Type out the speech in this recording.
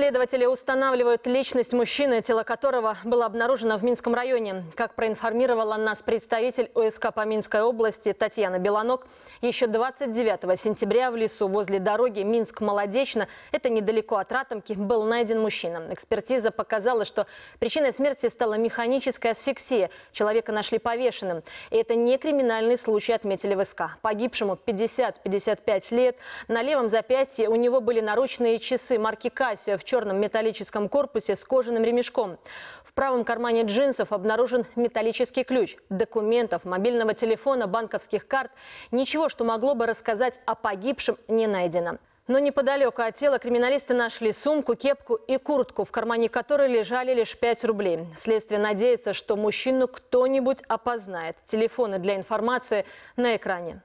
Следователи устанавливают личность мужчины, тело которого было обнаружено в Минском районе. Как проинформировала нас представитель ОСК по Минской области Татьяна Белонок, еще 29 сентября в лесу возле дороги Минск-Молодечно, это недалеко от Ратомки, был найден мужчина. Экспертиза показала, что причиной смерти стала механическая асфиксия. Человека нашли повешенным. И это не криминальный случай, отметили в СК. Погибшему 50-55 лет. На левом запястье у него были наручные часы марки Casio в черном металлическом корпусе с кожаным ремешком. В правом кармане джинсов обнаружен металлический ключ. Документов, мобильного телефона, банковских карт. Ничего, что могло бы рассказать о погибшем, не найдено. Но неподалеку от тела криминалисты нашли сумку, кепку и куртку, в кармане которой лежали лишь 5 рублей. Следствие надеется, что мужчину кто-нибудь опознает. Телефоны для информации на экране.